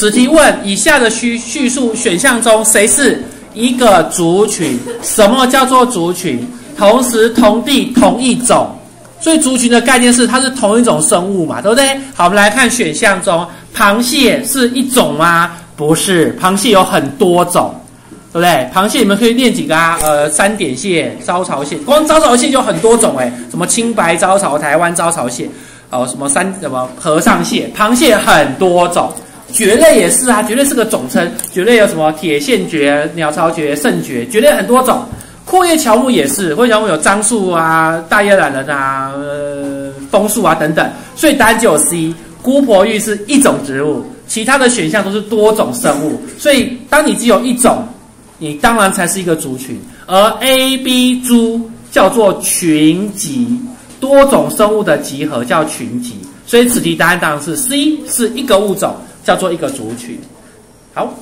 此题问以下的叙叙述选项中谁是一个族群？什么叫做族群？同时同地同一种，所以族群的概念是它是同一种生物嘛，对不对？好，我们来看选项中，螃蟹是一种吗？不是，螃蟹有很多种，对不对？螃蟹你们可以念几个啊？呃，三点蟹、招潮蟹，光招潮蟹就很多种哎，什么青白招潮、台湾招潮蟹，哦，什么三什么和尚蟹，螃蟹很多种。蕨类也是啊，蕨类是个总称。蕨类有什么铁线蕨、鸟巢蕨、肾蕨，蕨类很多种。阔叶乔木也是，阔叶乔木有樟树啊、大叶懒人啊、呃枫树啊等等。所以答案只有 C，姑婆芋是一种植物，其他的选项都是多种生物。所以当你只有一种，你当然才是一个族群。而 A、B 株叫做群集，多种生物的集合叫群集。所以此题答案当然是 C，是一个物种。叫做一个族群，好。